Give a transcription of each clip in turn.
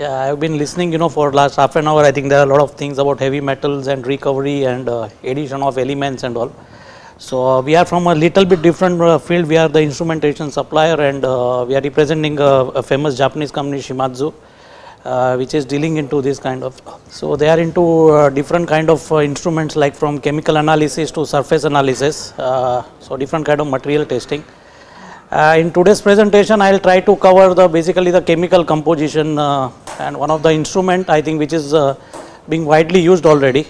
Yeah, I've been listening, you know, for last half an hour. I think there are a lot of things about heavy metals and recovery and uh, addition of elements and all. So uh, we are from a little bit different uh, field. We are the instrumentation supplier and uh, we are representing a, a famous Japanese company Shimadzu, uh, which is dealing into this kind of. So they are into uh, different kind of uh, instruments like from chemical analysis to surface analysis. Uh, so different kind of material testing. Uh, in today's presentation, I will try to cover the basically the chemical composition uh, and one of the instrument I think which is uh, being widely used already.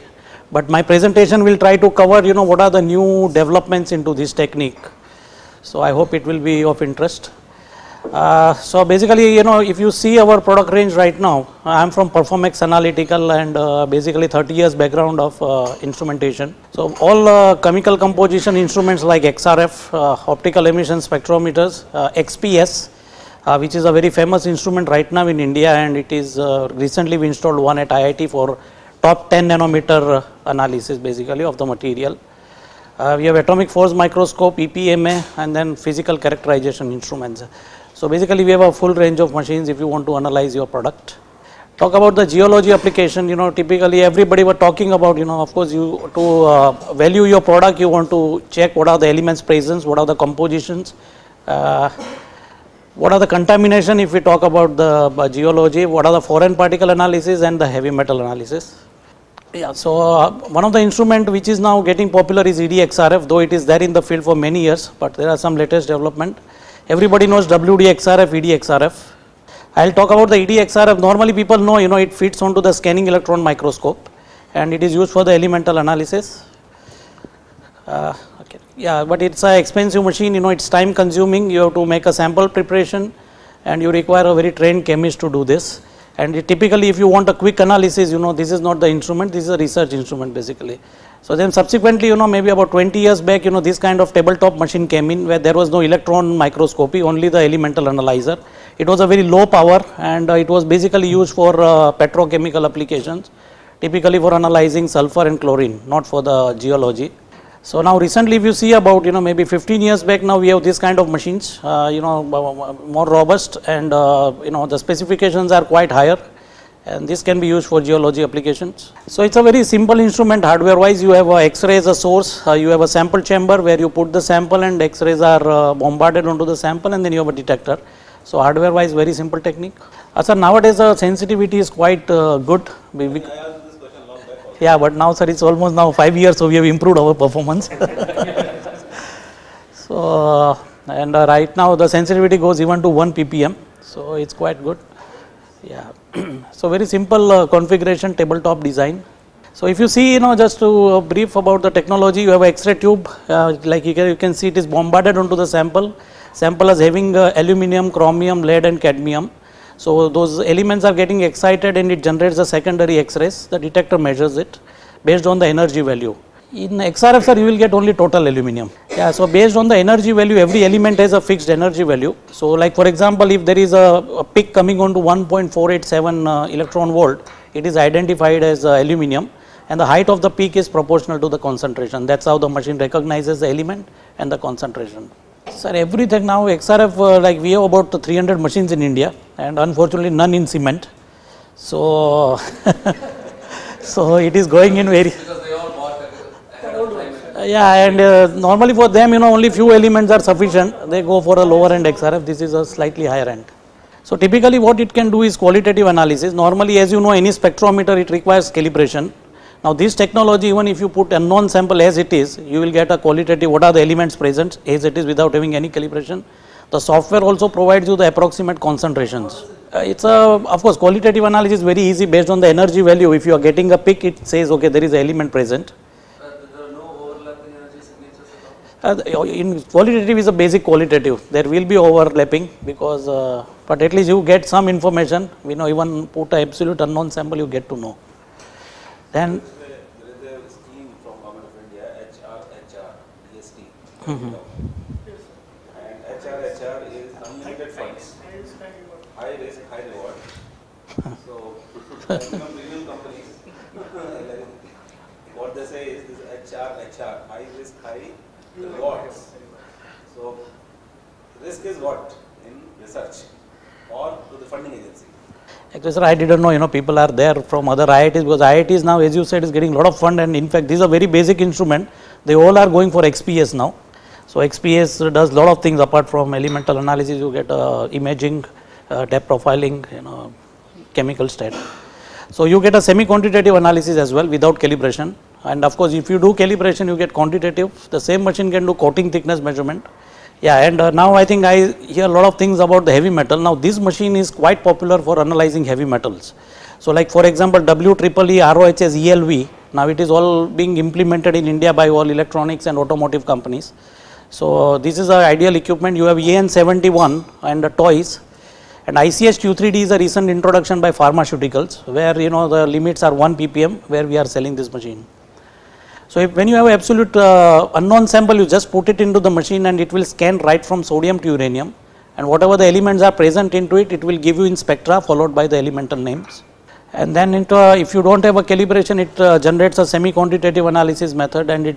But my presentation will try to cover you know what are the new developments into this technique. So I hope it will be of interest. Uh, so basically, you know, if you see our product range right now, I am from Performex Analytical and uh, basically 30 years background of uh, instrumentation. So all uh, chemical composition instruments like XRF, uh, optical emission spectrometers, XPS, which is a very famous instrument right now in India and it is recently we installed one at IIT for top 10 nanometer analysis basically of the material. We have atomic force microscope, EPMA, and then physical characterization instruments. So basically, we have a full range of machines if you want to analyze your product. Talk about the geology application. You know, typically everybody were talking about. You know, of course, you to uh, value your product, you want to check what are the elements presence, what are the compositions. Uh, what are the contamination if we talk about the uh, geology, what are the foreign particle analysis and the heavy metal analysis. Yeah, so uh, one of the instrument which is now getting popular is EDXRF, though it is there in the field for many years, but there are some latest development. Everybody knows WDXRF, EDXRF. I'll talk about the EDXRF. Normally people know, you know, it fits onto the scanning electron microscope and it is used for the elemental analysis. Uh, okay. Yeah, but it's a expensive machine, you know, it's time consuming. You have to make a sample preparation and you require a very trained chemist to do this. And typically, if you want a quick analysis, you know, this is not the instrument, this is a research instrument basically. So then subsequently, you know, maybe about 20 years back, you know, this kind of tabletop machine came in where there was no electron microscopy, only the elemental analyzer. It was a very low power and uh, it was basically used for uh, petrochemical applications, typically for analyzing sulfur and chlorine, not for the geology. So now recently if you see about you know maybe 15 years back now we have this kind of machines uh, you know more robust and uh, you know the specifications are quite higher and this can be used for geology applications. So it's a very simple instrument hardware wise you have a x-ray as a source, uh, you have a sample chamber where you put the sample and x-rays are uh, bombarded onto the sample and then you have a detector. So hardware wise very simple technique. Uh, sir nowadays the sensitivity is quite uh, good. We, we, yeah, but now, sir, it's almost now five years, so we have improved our performance. so, uh, and uh, right now the sensitivity goes even to 1 ppm, so it's quite good. Yeah, so very simple uh, configuration, tabletop design. So if you see, you know, just to uh, brief about the technology, you have X-ray tube, uh, like you can, you can see it is bombarded onto the sample. Sample is having uh, aluminum, chromium, lead and cadmium. So those elements are getting excited and it generates a secondary X-rays. The detector measures it based on the energy value. In XRF, sir, you will get only total aluminum. Yeah, so based on the energy value, every element has a fixed energy value. So like for example, if there is a, a peak coming on to 1.487 uh, electron volt, it is identified as uh, aluminum and the height of the peak is proportional to the concentration. That's how the machine recognizes the element and the concentration. Sir, everything now XRF, uh, like we have about 300 machines in India and unfortunately none in cement. So, so it is going in very. Because they all bought at ahead of time. and- Yeah, and uh, normally for them, you know, only few elements are sufficient. They go for a lower end XRF. This is a slightly higher end. So typically what it can do is qualitative analysis. Normally, as you know, any spectrometer, it requires calibration. Now this technology, even if you put a unknown sample as it is, you will get a qualitative, what are the elements present as it is without having any calibration. The software also provides you the approximate concentrations. Uh, it's a, of course, qualitative analysis is very easy based on the energy value. If you are getting a peak, it says, okay, there is an element present. But there are no overlapping energy signatures at all. Uh, in qualitative is a basic qualitative. There will be overlapping because, uh, but at least you get some information. We know even put a absolute unknown sample, you get to know. Then, There is a scheme from Government of India, HRHR, DST. And HRHR is unlimited funds, high risk, high reward. So, even premium companies, what they say is this HR, HR, high risk, high So, risk is what in research or to the funding agency. Actually, sir, I didn't know, you know, people are there from other IITs because IITs now, as you said, is getting a lot of fund and in fact, these are very basic instrument. They all are going for XPS now. So, XPS does a lot of things apart from elemental analysis, you get uh, imaging, uh, depth profiling, you know, chemical state. So, you get a semi-quantitative analysis as well without calibration and of course, if you do calibration you get quantitative, the same machine can do coating thickness measurement. Yeah and uh, now I think I hear a lot of things about the heavy metal. Now this machine is quite popular for analyzing heavy metals. So like for example w WEEE ROHS ELV, now it is all being implemented in India by all electronics and automotive companies. So this is a ideal equipment, you have EN71 and the toys and ICH Q3D is a recent introduction by pharmaceuticals where you know the limits are 1 ppm where we are selling this machine. So if when you have absolute uh, unknown sample you just put it into the machine and it will scan right from sodium to uranium and whatever the elements are present into it it will give you in spectra followed by the elemental names. And then into a, if you do not have a calibration it uh, generates a semi quantitative analysis method and it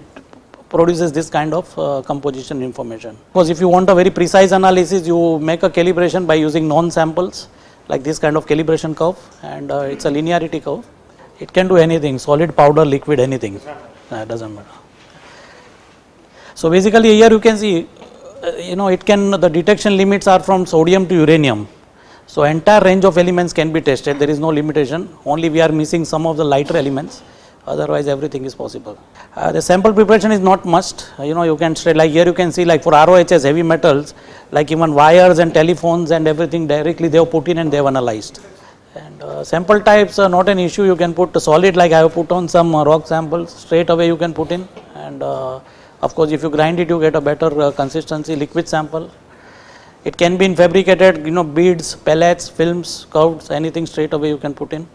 produces this kind of uh, composition information. Because if you want a very precise analysis, you make a calibration by using non-samples like this kind of calibration curve and uh, it's a linearity curve. It can do anything, solid, powder, liquid, anything, uh, doesn't matter. So basically here you can see, uh, you know, it can, the detection limits are from sodium to uranium. So entire range of elements can be tested, there is no limitation, only we are missing some of the lighter elements otherwise everything is possible. Uh, the sample preparation is not must, uh, you know you can say like here you can see like for ROHS heavy metals like even wires and telephones and everything directly they have put in and they have analyzed. And uh, sample types are not an issue. You can put solid like I have put on some rock samples. Straight away you can put in. And uh, of course if you grind it you get a better uh, consistency liquid sample. It can be in fabricated you know beads, pellets, films, curves anything straight away you can put in.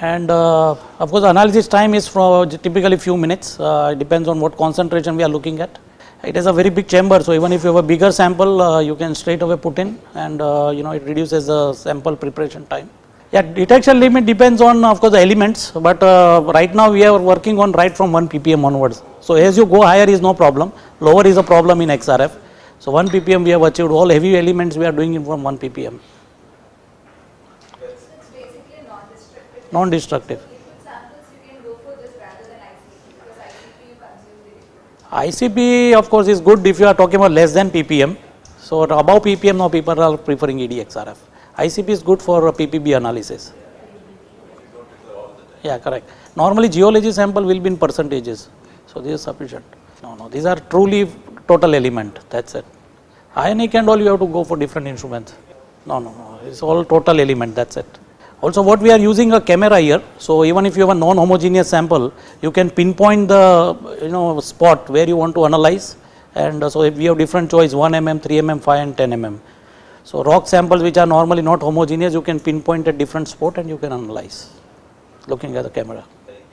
And uh, of course analysis time is for typically few minutes. Uh, it depends on what concentration we are looking at. It is a very big chamber so even if you have a bigger sample uh, you can straight away put in. And uh, you know it reduces the sample preparation time yeah detection limit depends on of course the elements but uh, right now we are working on right from 1 ppm onwards so as you go higher is no problem lower is a problem in xrf so 1 ppm we have achieved all heavy elements we are doing it from 1 ppm non-destructive. ICP of course is good if you are talking about less than ppm. So above ppm now people are preferring EDXRF. ICP is good for PPB analysis. Yeah correct. Normally geology sample will be in percentages. So this is sufficient. No no these are truly total element that's it. Ionic and all you have to go for different instruments. No no no it's all total element that's it. Also what we are using a camera here, so even if you have a non-homogeneous sample, you can pinpoint the you know spot where you want to analyze and uh, so if we have different choice 1 mm, 3 mm, 5 and 10 mm. So rock samples which are normally not homogeneous, you can pinpoint a different spot and you can analyze looking at the camera.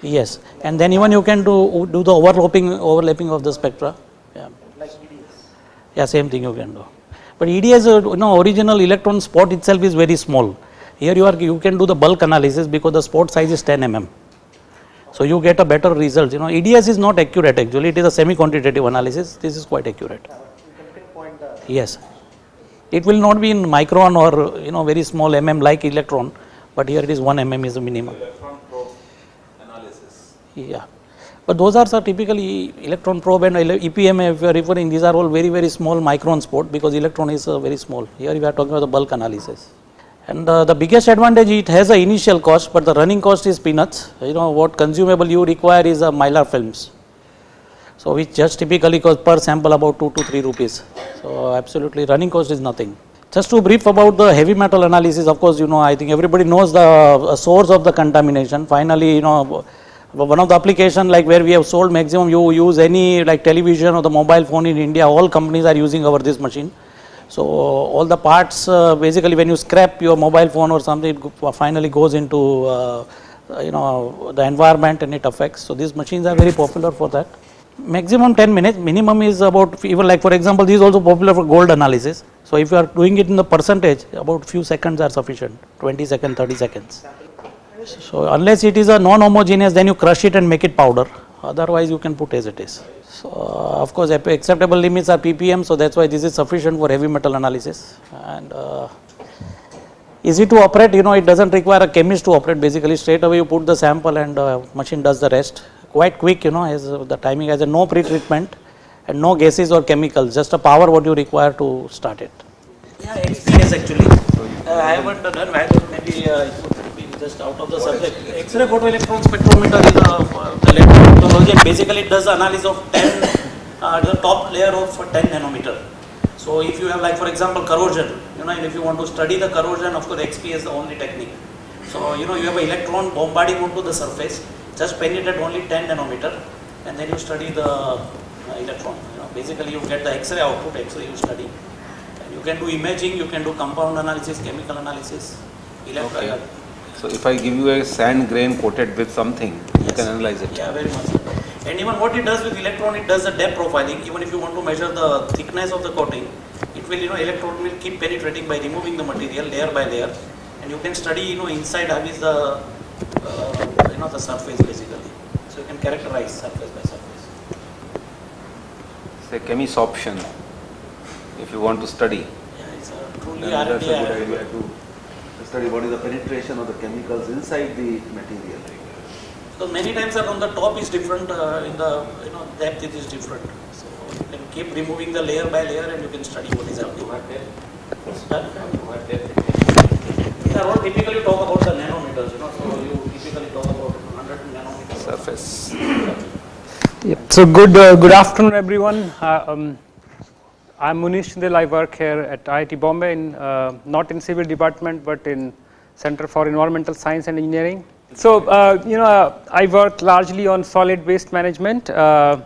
Yes, and then even you can do do the overlapping overlapping of the spectra. Yeah. Like EDS. Yeah, same thing you can do. But EDS, uh, you know, original electron spot itself is very small. Here you are you can do the bulk analysis because the spot size is 10 mm. So you get a better result. You know EDS is not accurate actually. It is a semi-quantitative analysis. This is quite accurate. Yes. It will not be in micron or you know very small mm like electron, but here it is 1 mm is the minimum. Electron probe analysis. Yeah. But those are typically electron probe and EPM if you are referring these are all very very small micron spot because electron is uh, very small. Here we are talking about the bulk analysis. And uh, the biggest advantage it has a initial cost, but the running cost is peanuts. You know what consumable you require is a mylar films. So which just typically cost per sample about 2 to 3 rupees. So absolutely running cost is nothing. Just to brief about the heavy metal analysis, of course, you know, I think everybody knows the uh, source of the contamination. Finally, you know, one of the application like where we have sold maximum, you use any like television or the mobile phone in India, all companies are using our this machine. So all the parts uh, basically when you scrap your mobile phone or something it finally goes into uh, you know the environment and it affects. So these machines are very popular for that. Maximum 10 minutes, minimum is about even like for example this is also popular for gold analysis. So if you are doing it in the percentage about few seconds are sufficient 20 seconds 30 seconds. So unless it is a non-homogeneous then you crush it and make it powder otherwise you can put as it is. So, of course, acceptable limits are ppm, so that is why this is sufficient for heavy metal analysis and uh, Easy to operate, you know, it doesn't require a chemist to operate. Basically, straight away you put the sample and uh, machine does the rest. Quite quick, you know, has uh, the timing has a no pre-treatment and no gases or chemicals, just a power what you require to start it. Yeah, XPS actually. Uh, I haven't done manual, maybe uh, it be just out of the subject. X-ray photoelectron spectrometer is uh, the latest technology and basically it does the analysis of 10, uh, the top layer of 10 nanometer. So if you have like for example corrosion, you know, and if you want to study the corrosion, of course XP is the only technique. So you know you have an electron bombarding onto the surface, just penetrate only 10 nanometer, and then you study the uh, electron. You know, basically you get the X-ray output, X-ray you study. And you can do imaging, you can do compound analysis, chemical analysis. Okay. So if I give you a sand grain coated with something, you can analyze it. Yeah, very much. And even what it does with electron, it does the depth profiling. Even if you want to measure the thickness of the coating, it will, you know, electron will keep penetrating by removing the material layer by layer, and you can study, you know, inside how is the, uh, you know, the surface basically. So you can characterize surface by surface. It's a chemist option if you want to study. Yeah, it's a truly And that's a good area. idea to study what is the penetration of the chemicals inside the material. So many times are on the top is different, uh, in the, you know, depth it is different. So you can keep removing the layer by layer and you can study what is happening. Huh? Yeah, all typically you talk about the nanometers, you know, so you typically talk about 100 Yep. So good, uh, good afternoon, everyone. Uh, um, I'm Munish Chandel. I work here at IIT Bombay, in, uh, not in civil department, but in Center for Environmental Science and Engineering. So, uh, you know, uh, I work largely on solid waste management, uh,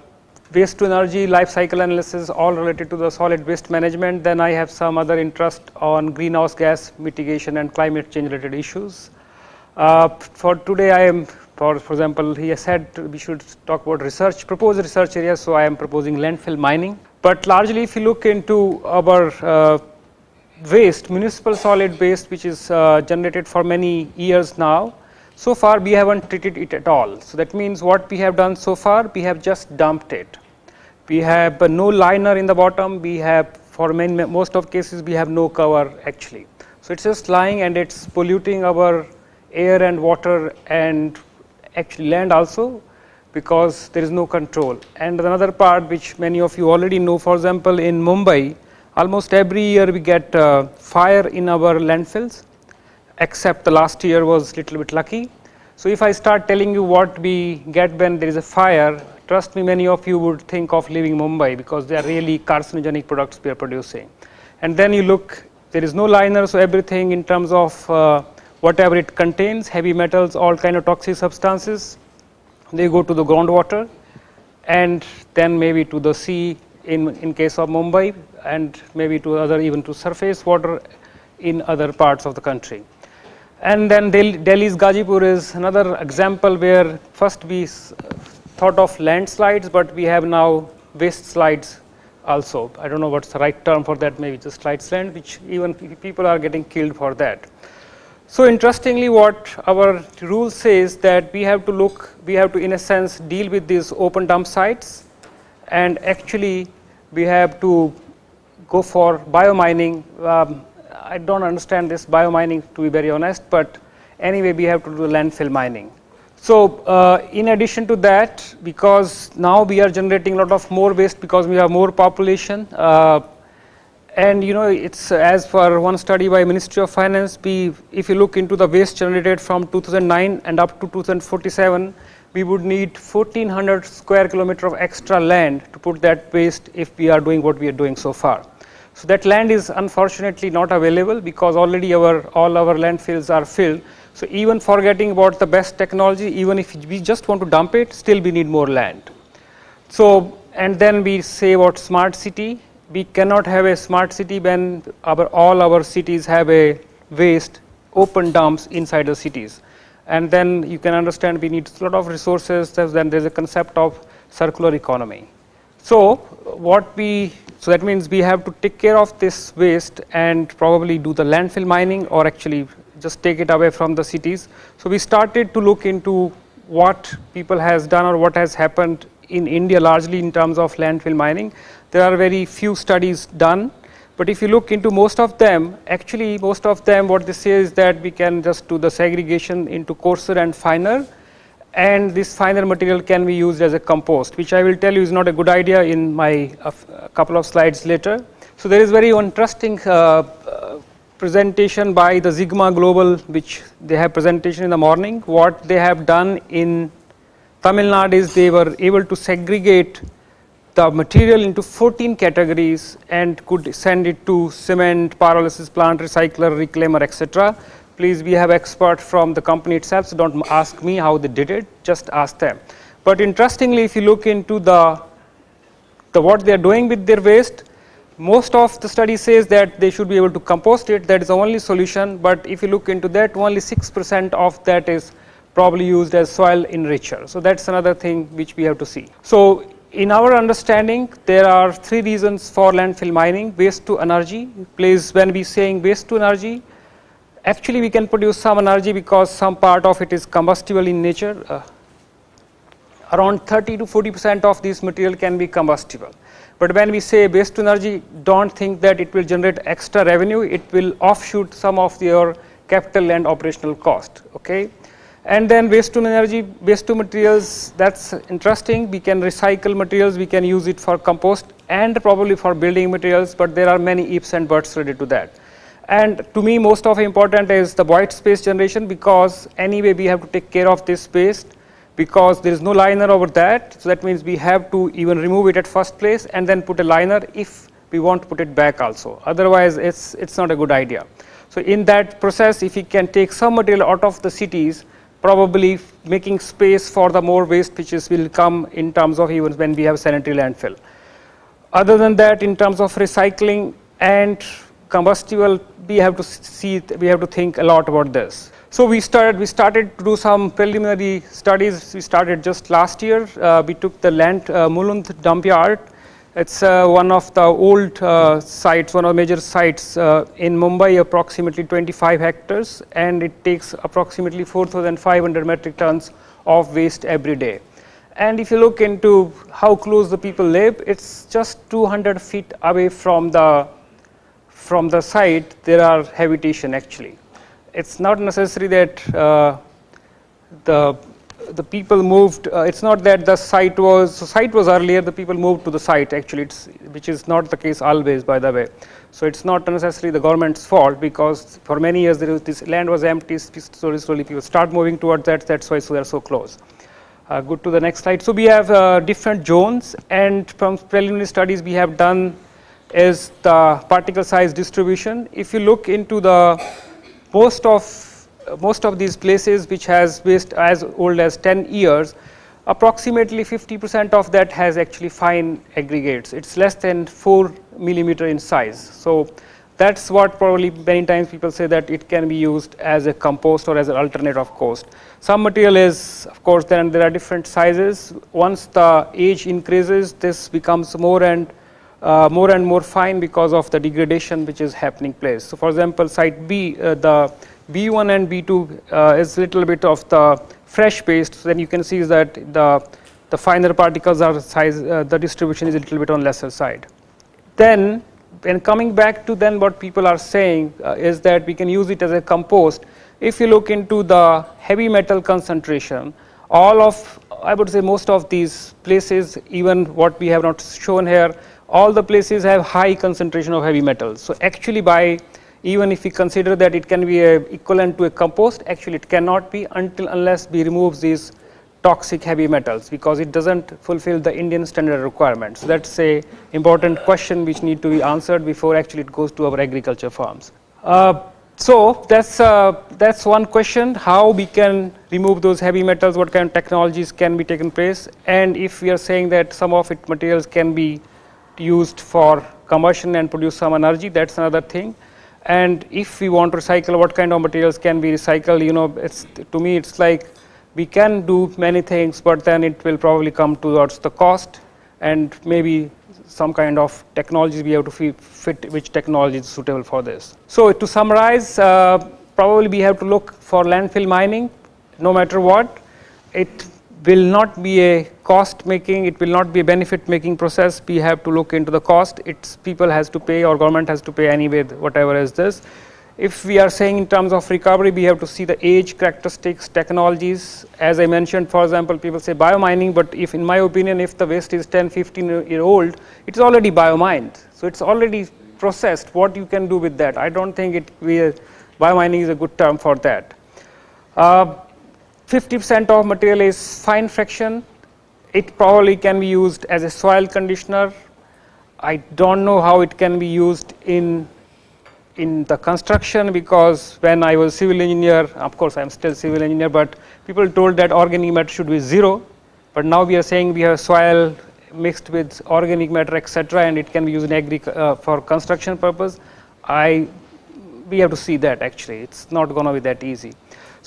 waste to energy, life cycle analysis, all related to the solid waste management. Then I have some other interest on greenhouse gas mitigation and climate change related issues. For today, I am, for, for example, he has said we should talk about research, proposed research areas, so I am proposing landfill mining. But largely, if you look into our uh, waste, municipal solid waste, which is uh, generated for many years now, so far we haven't treated it at all. So that means what we have done so far, we have just dumped it. We have uh, no liner in the bottom. We have, for many, most of cases, we have no cover actually. So it's just lying and it's polluting our air and water and actually land also because there is no control. And another part which many of you already know, for example, in Mumbai, almost every year we get uh, fire in our landfills except the last year was a little bit lucky. So if I start telling you what we get when there is a fire, trust me, many of you would think of leaving Mumbai because they are really carcinogenic products we are producing. And then you look, there is no liner, so everything in terms of uh, whatever it contains, heavy metals, all kind of toxic substances, they go to the groundwater and then maybe to the sea in, in case of Mumbai and maybe to other even to surface water in other parts of the country. And then Del- Delhi's Ghazipur is another example where first we thought of landslides, but we have now waste slides also. I don't know what's the right term for that, maybe just slides land, which even people are getting killed for that. So interestingly, what our rule says that we have to look, we have to in a sense deal with these open dump sites and actually we have to go for biomining. Um, I don't understand this biomining to be very honest, but anyway we have to do landfill mining. So uh, in addition to that, because now we are generating a lot of more waste because we have more population, uh, and you know, it's uh, as for one study by Ministry of Finance, we, if you look into the waste generated from 2009 and up to 2047, we would need 1400 square kilometer of extra land to put that waste if we are doing what we are doing so far. So that land is unfortunately not available because already our, all our landfills are filled. So even forgetting about the best technology, even if we just want to dump it, still we need more land. So, and then we say about smart city. We cannot have a smart city when our, all our cities have a waste open dumps inside the cities. And then you can understand we need a lot of resources. Then there's a concept of circular economy. So what we, so that means we have to take care of this waste and probably do the landfill mining or actually just take it away from the cities. So we started to look into what people has done or what has happened in India largely in terms of landfill mining. There are very few studies done, But if you look into most of them, actually most of them what they say is that we can just do the segregation into coarser and finer and this finer material can be used as a compost which I will tell you is not a good idea in my uh, couple of slides later. So there is very interesting uh, uh, presentation by the Sigma Global which they have presentation in the morning. What they have done in Tamil Nadu is they were able to segregate the material into 14 categories and could send it to cement, pyrolysis plant, recycler, reclaimer, etc. Please, we have experts from the company itself, so don't ask me how they did it, just ask them. But interestingly, if you look into the, the what they are doing with their waste, most of the study says that they should be able to compost it, that is the only solution, but if you look into that, only 6% of that is probably used as soil enricher. So that's another thing which we have to see. So in our understanding, there are three reasons for landfill mining, waste to energy. Please, when we saying waste to energy, actually we can produce some energy because some part of it is combustible in nature. Uh, around 30 to 40 percent of this material can be combustible. But when we say waste to energy, don't think that it will generate extra revenue, it will offshoot some of your capital and operational cost, okay. And then waste to energy, waste to materials, that's interesting. We can recycle materials, we can use it for compost and probably for building materials, but there are many ifs and buts related to that. And to me, most of important is the white space generation because anyway we have to take care of this space because there is no liner over that. So that means we have to even remove it at first place and then put a liner if we want to put it back also. Otherwise, it's, it's not a good idea. So in that process, if we can take some material out of the cities, probably making space for the more waste which will come in terms of even when we have sanitary landfill. Other than that, in terms of recycling and combustible, we have to see, we have to think a lot about this. So we started, we started to do some preliminary studies. We started just last year. Uh, we took the land uh, Mulund dump yard it's uh, one of the old uh, sites, one of the major sites uh, in Mumbai, approximately 25 hectares, and it takes approximately 4,500 metric tons of waste every day. And if you look into how close the people live, it's just 200 feet away from the from the site. There are habitation actually. It's not necessary that uh, the the people moved, uh, it's not that the site was, the site was earlier, the people moved to the site actually, it's, which is not the case always by the way. So it's not necessarily the government's fault because for many years there was this land was empty, slowly, slowly people start moving towards that, that's why so they're so close. Uh, go to the next slide. So we have uh, different zones and from preliminary studies we have done is the particle size distribution. If you look into the most of most of these places which has waste as old as 10 years, approximately 50 percent of that has actually fine aggregates. It's less than 4 millimeter in size. So that's what probably many times people say that it can be used as a compost or as an alternate of cost. Some material is of course then there are different sizes. Once the age increases this becomes more and uh, more and more fine because of the degradation which is happening place. So for example site B uh, the B1 and B2 uh, is little bit of the fresh paste, then you can see that the, the finer particles are size, uh, the distribution is a little bit on lesser side. Then when coming back to then what people are saying uh, is that we can use it as a compost. If you look into the heavy metal concentration, all of, I would say most of these places, even what we have not shown here, all the places have high concentration of heavy metals. So actually by even if we consider that it can be equivalent to a compost, actually it cannot be until unless we remove these toxic heavy metals because it doesn't fulfill the Indian standard requirements. So that's a important question which need to be answered before actually it goes to our agriculture farms. Uh, so that's uh, that's one question how we can remove those heavy metals what kind of technologies can be taken place and if we are saying that some of it materials can be used for combustion and produce some energy that's another thing and if we want to recycle what kind of materials can be recycled you know it's to me it's like we can do many things but then it will probably come towards the cost and maybe some kind of technologies we have to fit which technology is suitable for this. So to summarize uh, probably we have to look for landfill mining no matter what it will not be a cost making, it will not be a benefit making process. We have to look into the cost. It's people has to pay or government has to pay anyway, whatever is this. If we are saying in terms of recovery, we have to see the age, characteristics, technologies. As I mentioned, for example, people say biomining, but if in my opinion, if the waste is 10, 15 year old, it's already biomined. So it's already processed. What you can do with that? I don't think it we, biomining is a good term for that. Uh, 50% of material is fine fraction. It probably can be used as a soil conditioner. I don't know how it can be used in in the construction because when I was civil engineer, of course I am still civil engineer, but people told that organic matter should be zero. But now we are saying we have soil mixed with organic matter, etc., and it can be used uh, for construction purpose. I we have to see that actually. It's not going to be that easy.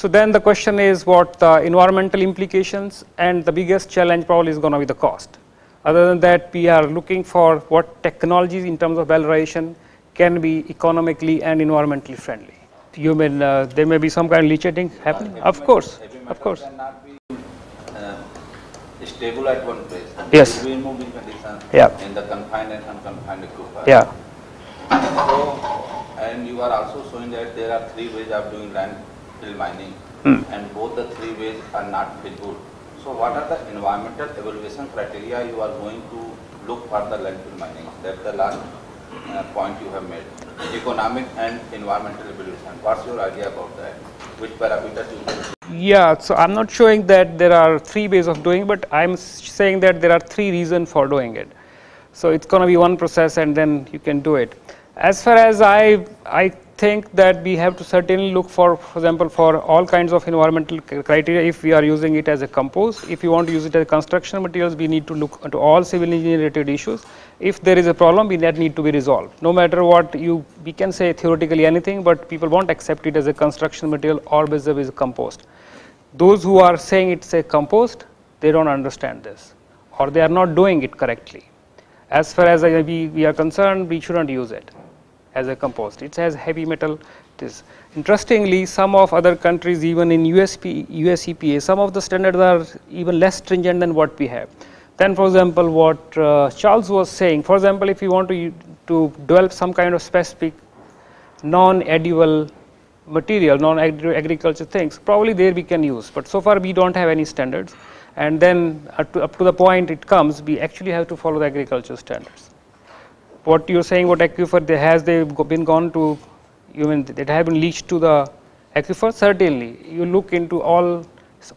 So then the question is what the environmental implications and the biggest challenge probably is going to be the cost. Other than that, we are looking for what technologies in terms of valorization can be economically and environmentally friendly. You mean uh, there may be some kind of leaching happening? Of metal- course, of course. Cannot be uh, stable at one place. Yes. It will in Yeah. in the confined and unconfined equipment. Yeah, So, and you are also showing that there are three ways of doing landfill mining, Hmm. and both the three ways are not very good. So, what are the environmental evaluation criteria you are going to look for the landfill mining? That's the last uh, point you have made. Economic and environmental evaluation. What's your idea about that? Which parameters you yeah. So I'm not showing that there are three ways of doing, but I'm saying that there are three reasons for doing it. So it's going to be one process, and then you can do it. As far as I, I think that we have to certainly look for, for example, for all kinds of environmental criteria. If we are using it as a compost, if you want to use it as construction materials, we need to look into all civil engineering related issues. If there is a problem, we that need to be resolved. No matter what you, we can say theoretically anything, but people won't accept it as a construction material or as a compost. Those who are saying it's a compost, they don't understand this, or they are not doing it correctly. As far as I, we, we are concerned, we shouldn't use it as a compost. It has heavy metal. It is. Interestingly, some of other countries, even in USP, US EPA, some of the standards are even less stringent than what we have. Then, for example, what uh, Charles was saying, for example, if you want to, to develop some kind of specific non-edible material, non-agriculture things, probably there we can use. But so far we don't have any standards. And then up to, up to the point it comes, we actually have to follow the agriculture standards. What you're saying, what aquifer they has they been gone to, you mean it have been leached to the aquifer? Certainly. You look into all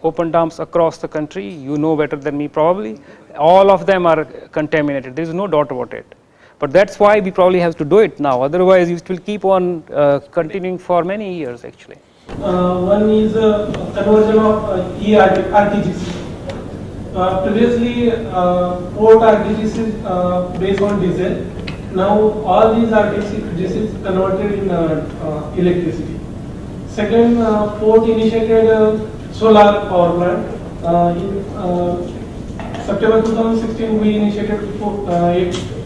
open dumps across the country, you know better than me probably. All of them are contaminated. There is no doubt about it. But that's why we probably have to do it now. Otherwise, it will keep on uh, continuing for many years actually. Uh, one is uh, conversion of uh, ERT. Uh, previously, uh, port RTGC is uh, based on diesel. Now, all these RTGC is converted in uh, uh, electricity. Second, uh, port initiated uh, solar power plant. Uh, in September 2016, we initiated uh,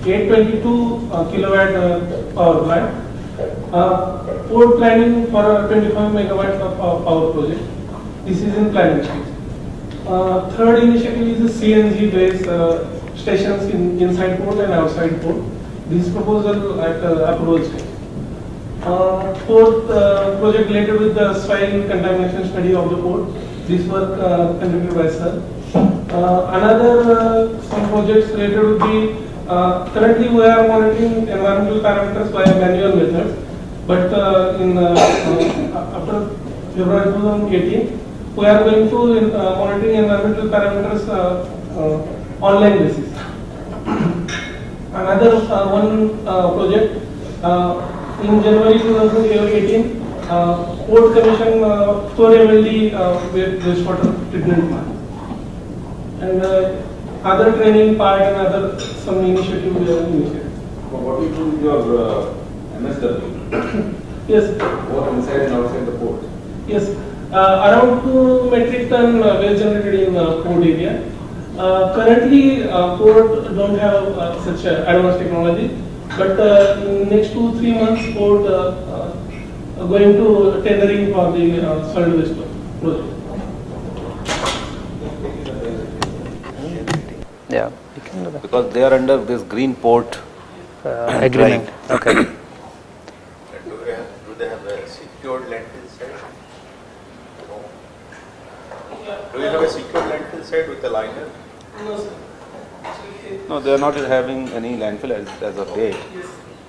822 uh, kilowatt power plant. Port planning for a 25 megawatt power project. This is in planning stage. Third initiative is CNG based stations in inside port and outside port. This proposal at uh, stage. Uh, Fourth uh, project related with the soil contamination study of the port. This work uh, conducted by sir. Uh, Another uh, some projects related be uh, currently we are monitoring environmental parameters by manual methods, but in after February 2018 we are going to monitoring environmental parameters online basis. Another uh, one uh, project uh, in January 2018, uh, Port Commission uh, 4 MLD uh, wa- wastewater treatment plant. And uh, other training part and other some initiative we have initiated. What do you do with your uh, MSW, Yes, both inside and outside the port? yes. Uh, around 2 metric ton waste generated in uh, port area. Uh, currently, uh, port don't have uh, such uh, advanced technology, but uh, in next two three months, port uh, uh, going to tendering for the uh, solid waste project. under the Because they are under this green port. uh, agreement. Okay. Do they have, do they have a secured landfill site? No. Do you have a secured landfill site with a liner? No, sir. No, they are not having any landfill as, as of date.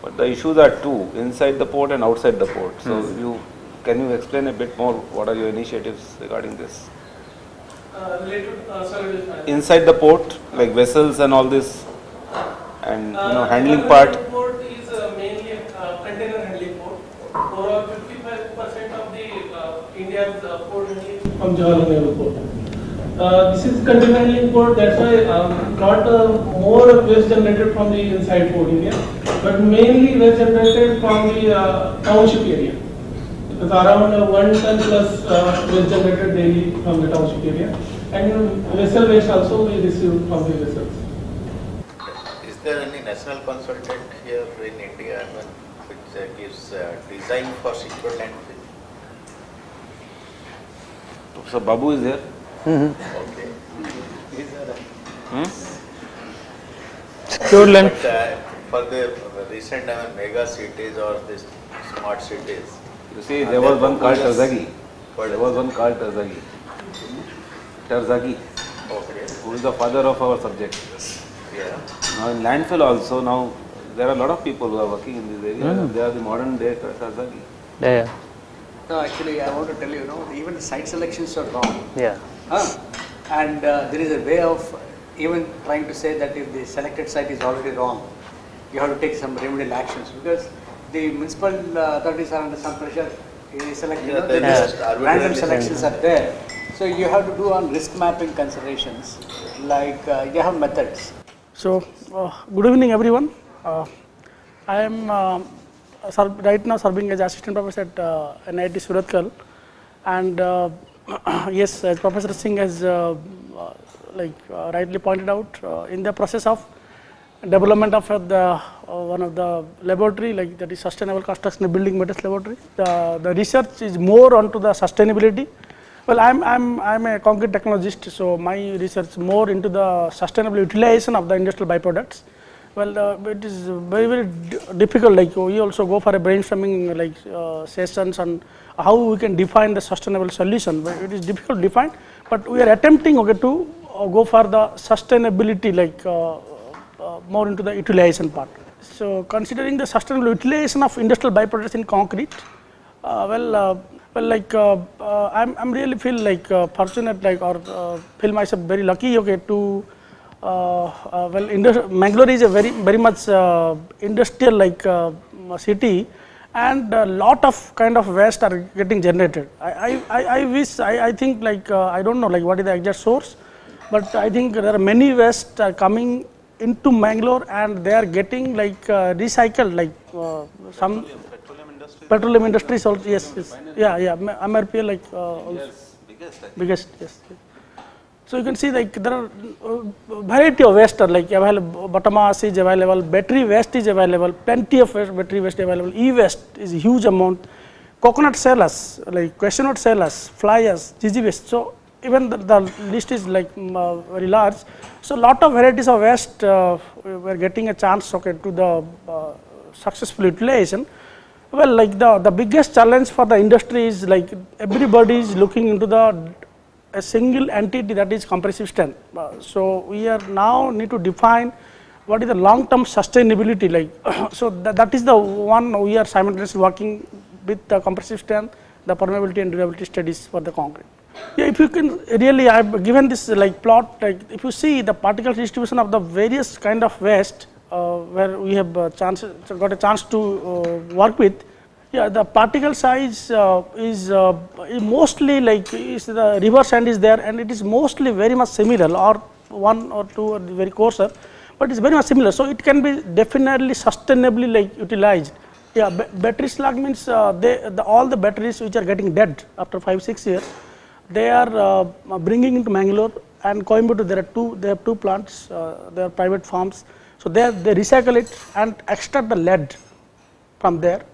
But the issues are two, inside the port and outside the port. So you, can you explain a bit more, what are your initiatives regarding this? uh, related, uh, sorry. Inside the port, like vessels and all this, and you know, Uh, handling Jawaharlal part, Port is uh, mainly a uh, container handling port. Overall, 55% of the uh, India's uh, port handling is from Jawaharlal Nehru Port. Uh, this is container handling port, that's why um, not uh, more waste generated from the inside port area, but mainly waste generated from the uh, township area. It's around uh, one ton plus uh, waste generated daily from the township area. And vessel waste also we receive from the vessels. Is there any national consultant here in India which uh, gives uh, design for secured landfill? so Babu is there. Okay. Is there a- Secure land. But uh, for the recent I mean, mega cities or this smart cities, You see, there was one called Terzaghi. What? There was one called Terzaghi. Terzaghi, okay, who is the father of our subject. yeah. Now in landfill also, now there are a lot of people who are working in this area. They are the modern day Terzaghi. Yeah, yeah. No, actually, I want to tell you, you know, even the site selections are wrong. Yeah. Huh? And uh, there is a way of even trying to say that if the selected site is already wrong, you have to take some remedial actions because the municipal uh, authorities are under some pressure. You select, you know, they there is random arbitrarily selections are there. So you have to do on risk mapping considerations, like uh, you have methods. So, uh, good evening everyone. Uh, I am uh, right now serving as assistant professor at uh, NIT Surathkal and uh, yes, as Professor Singh has uh, uh, like uh, rightly pointed out, in the process of development of the one of the laboratory like that is sustainable construction of building materials laboratory. The, the research is more onto the sustainability. Well, I'm, I'm, I'm a concrete technologist, so my research more into the sustainable utilization of the industrial byproducts. Well, uh, it is very, very difficult, like we also go for a brainstorming like uh, sessions on how we can define the sustainable solution, but it is difficult to define, but we are attempting okay, to uh, go for the sustainability like uh, uh, more into the utilization part. So considering the sustainable utilization of industrial byproducts in concrete, uh, well, well, like I'm, I'm really feel like fortunate, like or feel myself very lucky, okay, to well, Mangalore is a very, very much uh, industrial like uh, city, and a lot of kind of waste are getting generated. I, I, I, wish, I, I think like uh, I don't know like what is the exact source, but I think there are many waste are coming into Mangalore and they are getting like uh, recycled like uh, some petroleum industries also yes, yes yeah yeah MRPL like uh, also biggest yes, yes. So you can see like there are uh, variety of waste are like available, bottom-mass is available, battery waste is available, plenty of waste, battery waste available, e-waste is a huge amount, coconut cellars, like cashew nut cellars, flyers, GG waste. So even the, the list is like uh, very large. So lot of varieties of waste uh, we are getting a chance okay, to the uh, successful utilization. Well, like the, the biggest challenge for the industry is like everybody is looking into the a single entity that is compressive strength. Uh, so we are now need to define what is the long term sustainability like. so that, that is the one we are simultaneously working with the compressive strength, the permeability and durability studies for the concrete. Yeah, if you can really, I have given this like plot, like if you see the particle distribution of the various kind of waste uh, where we have uh, chance, got a chance to uh, work with, yeah, the particle size uh, is, uh, mostly like is the reverse end is there and it is mostly very much similar or one or two are very coarser, but it's very much similar. So it can be definitely sustainably like utilized. Yeah, battery slag means uh, they, the, all the batteries which are getting dead after five six years, they are uh, bringing into Mangalore and Coimbatore. There are two. They have two plants. Uh, they are private farms. So they they recycle it and extract the lead from there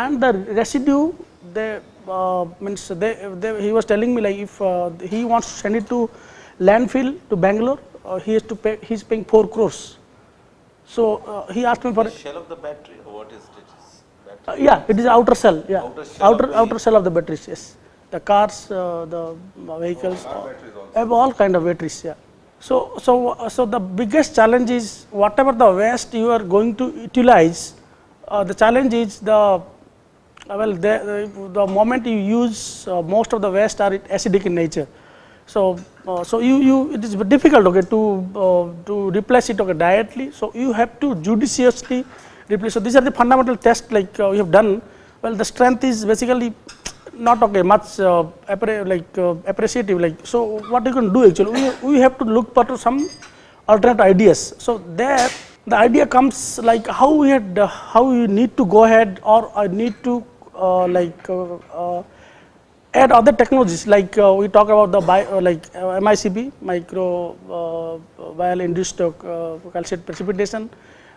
and the residue they uh, means they, they he was telling me like if uh, he wants to send it to landfill to Bangalore uh, he has to pay, he's paying 4 crores. So uh, he asked me for, The shell of the battery, or what is it? Is uh, battery? yeah, it is outer cell, yeah. Outer shell outer, of the- outer cell of the batteries, yes. The cars, uh, the vehicles, have all kind of batteries, yeah. So, so, uh, so the biggest challenge is whatever the waste you are going to utilize, uh, the challenge is the, well, the, the moment you use uh, most of the waste are acidic in nature. So, uh, so you, you, it is difficult, okay, to, uh, to replace it, okay, directly. So you have to judiciously replace. So these are the fundamental tests like uh, we have done. Well, the strength is basically not okay, much uh, like uh, appreciative. Like so, what you can do actually, we, we have to look for some alternate ideas. So there, the idea comes like how we had, uh, how you need to go ahead, or I need to uh, like uh, uh, add other technologies like uh, we talk about the bi uh, like uh, MICP, micro uh, vial induced uh, calcium precipitation.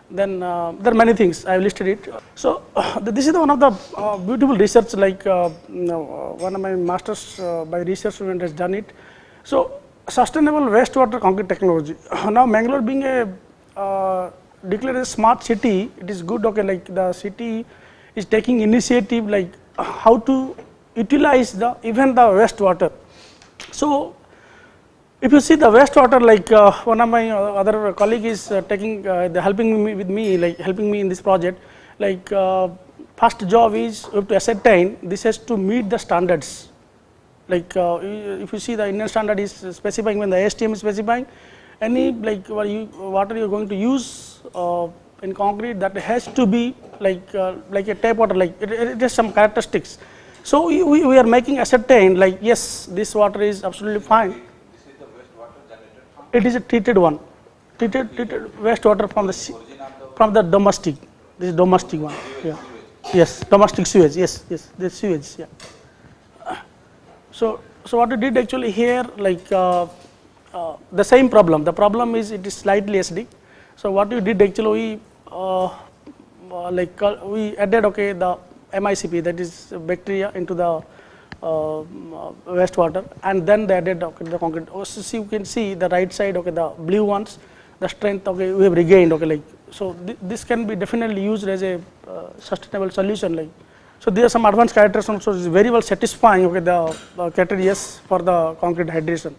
Then uh, there are many things I have listed it. So this is one of the uh, beautiful research like uh, uh, one of my masters uh, by research student has done it. So sustainable wastewater concrete technology. now Mangalore being a uh, declared a smart city, it is good. Okay, like the city is taking initiative like how to utilize the even the wastewater. So if you see the wastewater, like uh, one of my uh, other colleague is uh, taking, uh, the helping me with me, like helping me in this project. Like uh, first job is we have to ascertain this has to meet the standards. Like uh, if you see the Indian standard is specifying when the ASTM is specifying, any like what you water you are going to use uh, in concrete that has to be like uh, like a tap water, like it, it has some characteristics. So we, we are making ascertain like yes, this water is absolutely fine. It is a treated one, treated, treated wastewater from the, from the domestic, this is domestic one, yeah. Yes, domestic sewage, yes, yes, this sewage, yeah. So, so what we did actually here, like, uh, uh, the same problem, the problem is it is slightly acidic. So what we did actually, we, like, uh, we added, okay, the MICP, that is bacteria into the uh, wastewater and then they added okay, the concrete. Oh, so see, you can see the right side, okay, the blue ones, the strength, okay, we have regained, okay, like, so th this can be definitely used as a uh, sustainable solution, like, so there are some advanced characters also is very well satisfying, okay, the uh, criteria for the concrete hydration.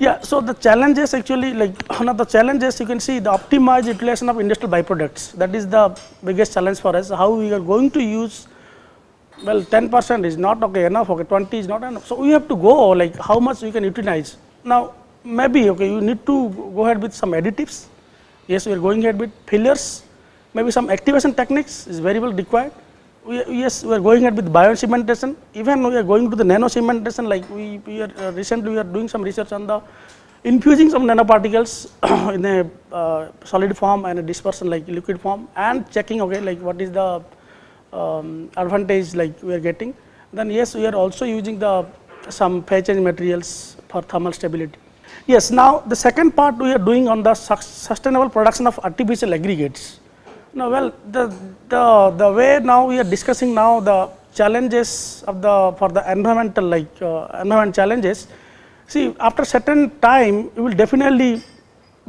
Yeah, so the challenges actually like one of the challenges you can see the optimized utilization of industrial byproducts. That is the biggest challenge for us. How we are going to use well 10% is not okay enough okay 20 is not enough so we have to go like how much we can utilize now maybe okay you need to go ahead with some additives yes we are going ahead with fillers maybe some activation techniques is very well required we, yes we are going ahead with biocementation even we are going to the nano cementation like we, we are uh, recently we are doing some research on the infusing some nanoparticles in a uh, solid form and a dispersion like liquid form and checking okay like what is the um, advantage like we are getting. Then yes, we are also using the some phase change materials for thermal stability. Yes, now the second part we are doing on the sus- sustainable production of artificial aggregates. Now, well, the, the, the way now we are discussing now the challenges of the, for the environmental like uh, environment challenges, see after certain time you will definitely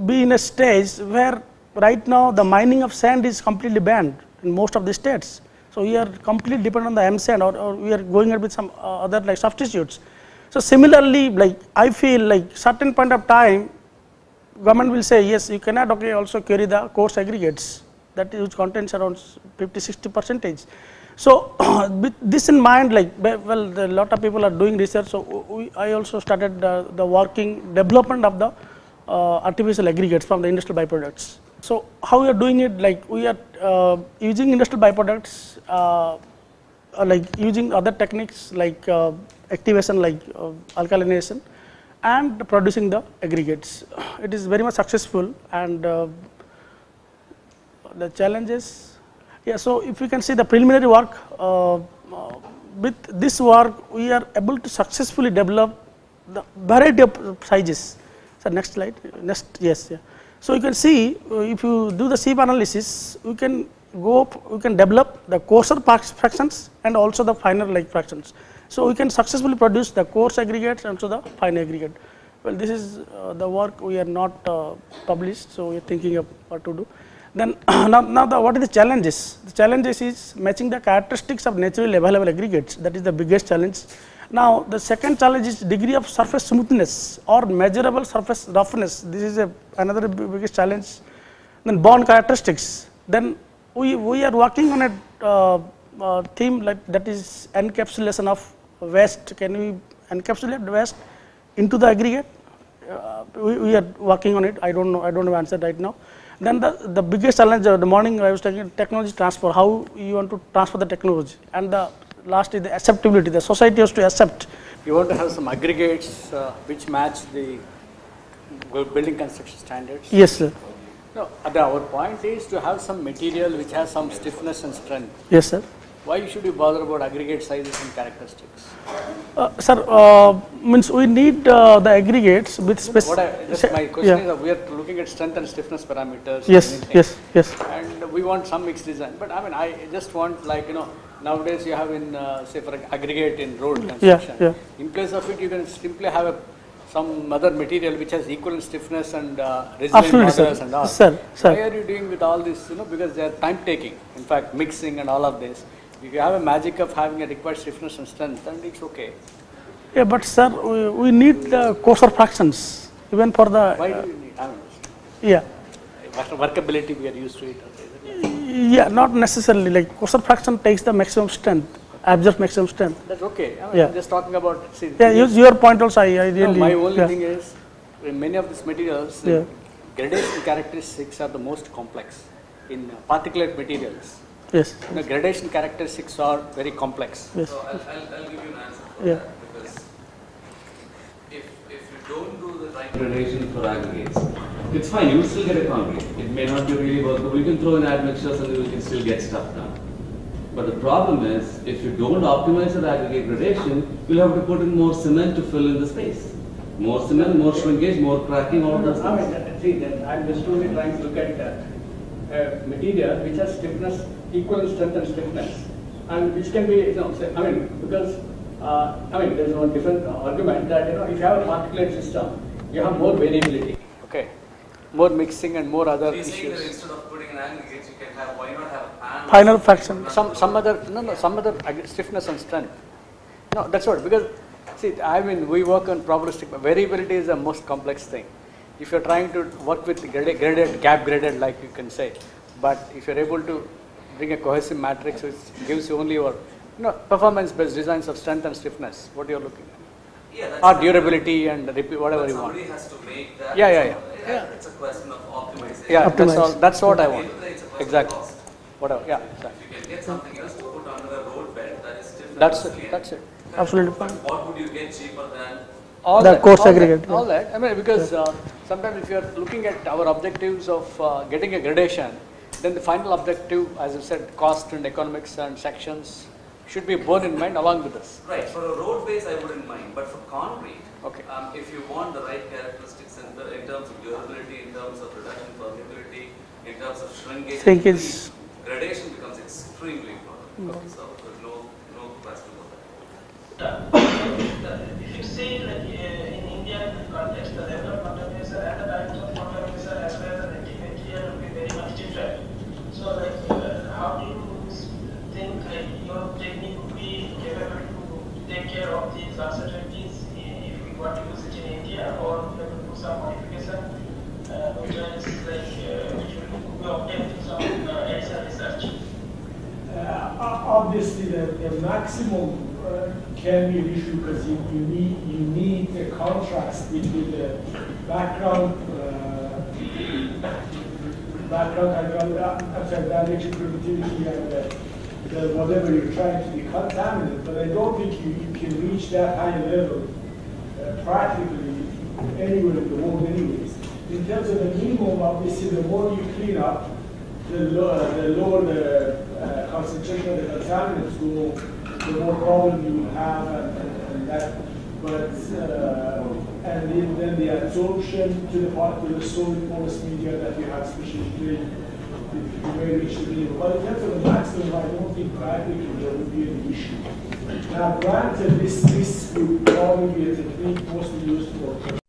be in a stage where right now the mining of sand is completely banned in most of the states. So we are completely dependent on the M sand or, or we are going with some uh, other like substitutes. So similarly, like I feel like certain point of time, government will say yes, you cannot okay also carry the coarse aggregates that which contains around 50 60 percentage. So with this in mind, like well, a lot of people are doing research. So we, I also started the, working development of the uh, artificial aggregates from the industrial byproducts. So how we are doing it? Like we are uh, using industrial byproducts, uh, uh, like using other techniques like uh, activation, like alkalination, and producing the aggregates. It is very much successful, and the challenges. Yeah. So if we can see the preliminary work, uh, uh, with this work, we are able to successfully develop the variety of sizes. So next slide. Next. Yes. Yeah. So you can see uh, if you do the sieve analysis, we can go, up, we can develop the coarser fractions and also the finer like fractions. So we can successfully produce the coarse aggregates and also the fine aggregate. Well, this is uh, the work we are not uh, published, so we are thinking of what to do. Then now, now the, what is the challenges? The challenges is matching the characteristics of naturally available aggregates. That is the biggest challenge. Now the second challenge is degree of surface smoothness or measurable surface roughness. This is a, another biggest challenge. Then bond characteristics. Then we, we are working on a uh, uh, theme like that is encapsulation of waste. Can we encapsulate waste into the aggregate? Uh, we, we are working on it. I don't know. I don't have answer right now. Then the, the biggest challenge uh, the morning I was talking technology transfer. How you want to transfer the technology, and the last is the acceptability. The society has to accept. You want to have some aggregates uh, which match the building construction standards? Yes, sir. No, our point is to have some material which has some stiffness and strength. Yes, sir. Why should you bother about aggregate sizes and characteristics? Uh, sir, uh, means we need uh, the aggregates with What specific. My question is, that we are looking at strength and stiffness parameters. Yes, yes, yes. And we want some mixed design, but I mean, I just want like, you know, nowadays you have in, uh, say for aggregate in road construction. yeah. yeah. In place of it, you can simply have a, some other material which has equal stiffness and uh, resilient Absolutely, sir. and all. Sir, sir. Why are you doing with all this, you know, because they are time taking, in fact, mixing and all of this. If you have a magic of having a required stiffness and strength, then it's okay. Yeah, but sir, we, we need the coarser fractions even for the. Why uh, do you need, I mean, yeah. work- workability, we are used to it. Yeah, not necessarily. Like coarser fraction takes the maximum strength, absorbs maximum strength. That's okay. I mean, Yeah. I'm just talking about, see. Yeah, use your point also. I, I No, my only yeah. thing is, in many of these materials, Yeah. gradation characteristics are the most complex in particulate materials. Yes. The gradation characteristics are very complex. Yes. So I'll, I'll, I'll give you an answer for Yeah. that because if, if you don't do the right gradation for aggregates, it's fine, you will still get a concrete. It may not be really workable. You can throw in admixtures and you can still get stuff done. But the problem is, if you don't optimize the aggregate gradation, you'll have to put in more cement to fill in the space. More cement, more shrinkage, more cracking, all those I things. mean, that- see, then I'm just only trying to look at uh, a material which has stiffness, equal strength and stiffness, and which can be, you know, say, I mean, because, uh, I mean, there's no different argument that, you know, if you have a particulate system, you have more variability. Okay. More mixing and more other He's saying that issues. instead of putting an aggregate, you can have, why not have a panel? Final fraction. Some, some other, no, no, some other stiffness and strength. No, that's what, because, see, I mean, we work on probabilistic, variability is the most complex thing. If you're trying to work with graded, graded, gap graded, like you can say, but if you're able to bring a cohesive matrix which gives you only your, you know, performance-based designs of strength and stiffness, what you're looking at. Yeah, that's Or fine. durability and repeat, whatever you want. somebody has to make that. Yeah, yeah, yeah. So, Yeah. It's a question of optimization. Yeah, that's all, that's what I want. end of the day, it's a question of Exactly. Whatever, yeah, exactly. If you can get something else to put under a road bed that is stiff. That's it, resilient, that's it. Absolutely fine. what would you get cheaper than? All The that, course all that, yeah. All that, I mean, because uh, sometimes if you are looking at our objectives of uh, getting a gradation, then the final objective, as I said, cost and economics and sections should be borne in mind along with this. Right, for a road base, I wouldn't mind, but for concrete, Okay. um, if you want the right characteristics in, the, in terms of durability, in terms of reduction permeability, in terms of shrinkage, Shrinkage. gradation becomes extremely important. So there's no, no question about that. If you see like uh, in Indian context, the level of contamination and the types of contamination as well as the material will be very much different. So like, uh, how do you think like your technique would be capable to take care of these uncertainties if we want to use it in India or we have to do some modification, uh, which is like, uh, which will be obtained through some uh, additional research? Uh, obviously, the, the maximum uh, can be an issue because you, you need you need a contrast between the background uh, background uh, I'm permittivity and the, the whatever you're trying to decontaminate. But I don't think you, you can reach that high level uh, practically anywhere in the world, anyways. In terms of the minimum, obviously, the more you clean up, the lower the, lower the uh, concentration of the contaminants go, the more problem you have and, and, and that. But uh, and then, the absorption to the part with the solid porous media that you have specifically you may reach the minimum. But in terms of the maximum, I don't think practically there would be an issue. Now, granted, this this would probably be a technique mostly used for